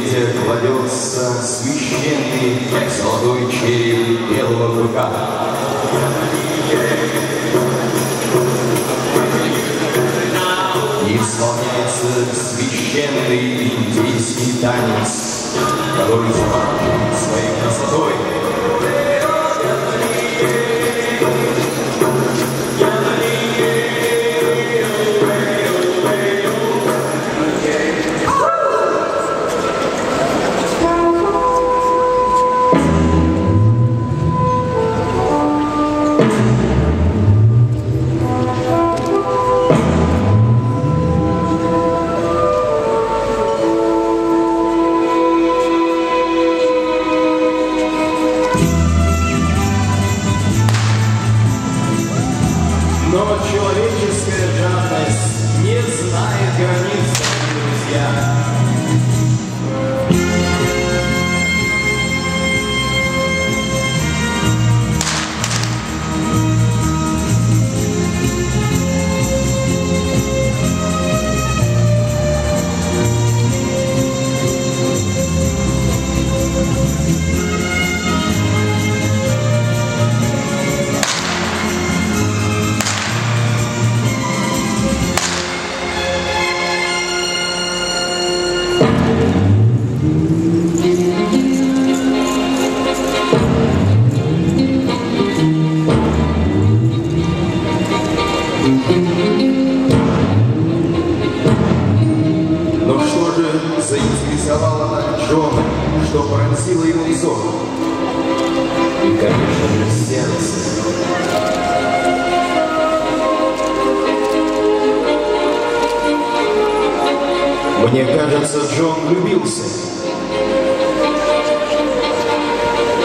свете кладется священный, как золотой череп белого быка. И исполняется священный индийский танец, который звал Мне кажется, Джон влюбился.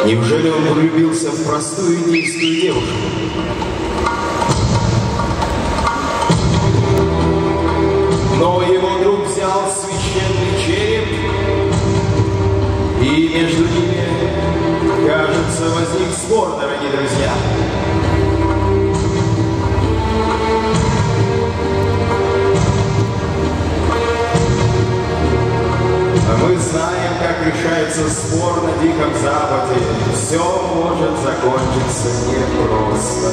Неужели он влюбился в простую индийскую девушку? Но его друг взял священный череп, и между спор, дорогие друзья. Мы знаем, как решается спор на Диком Западе. Все может закончиться непросто.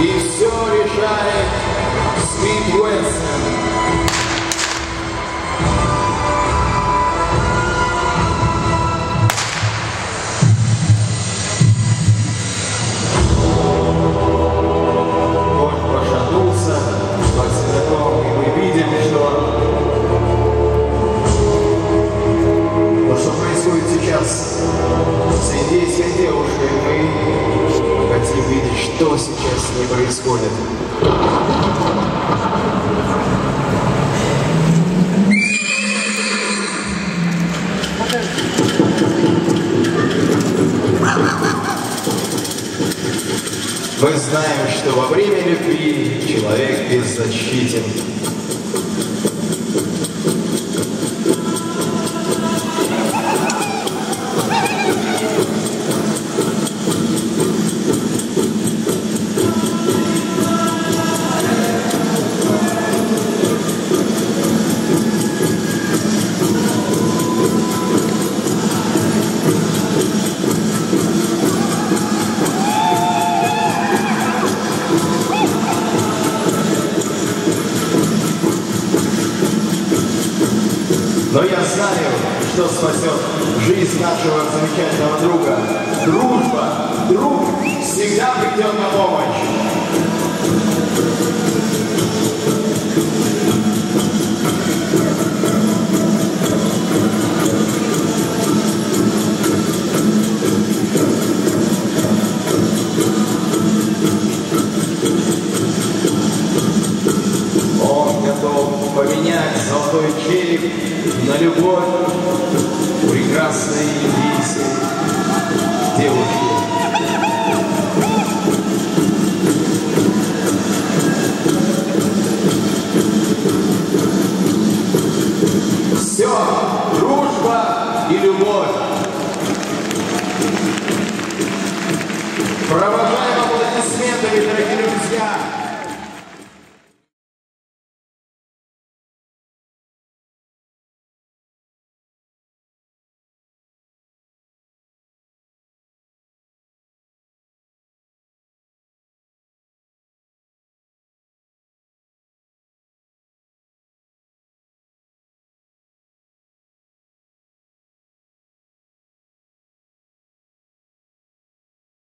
И все решает что сейчас с ней происходит. Мы знаем, что во время любви человек беззащитен. Но я знаю, что спасет жизнь нашего замечательного друга. Дружба, друг всегда придет на помощь. Он готов поменять золотой череп на любовь прекрасной индийской девушки.